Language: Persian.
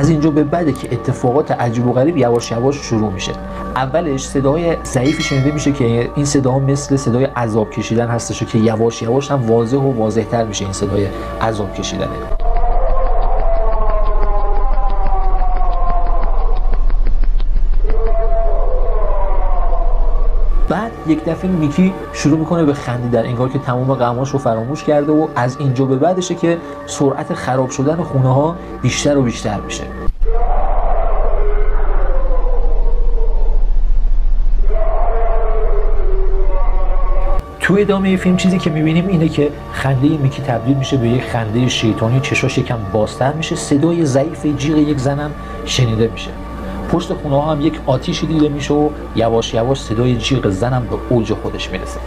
از اینجا به بعده که اتفاقات عجیب و غریب یواش یواش شروع میشه. اولش صدای ضعیفی شنیده میشه که این صدا مثل صدای عذاب کشیدن هستش که یواش یواش هم واضح و واضحتر میشه این صدای عذاب کشیدنه بعد یک دفعه میکی شروع می‌کنه به خندیدن انگار که تمام غماش رو فراموش کرده و از اینجا به بعدشه که سرعت خراب شدن خونه ها بیشتر و بیشتر میشه. تو ادامه فیلم چیزی که می‌بینیم اینه که خنده میکی تبدیل میشه به یک خنده شیطانی. چشاش یکم بازتر میشه. صدای ضعیف جیغ یک زنم شنیده میشه. پشت خونه هم یک آتیشی دیده میشه و یواش یواش صدای جیغ زنم به اوج خودش می‌رسه.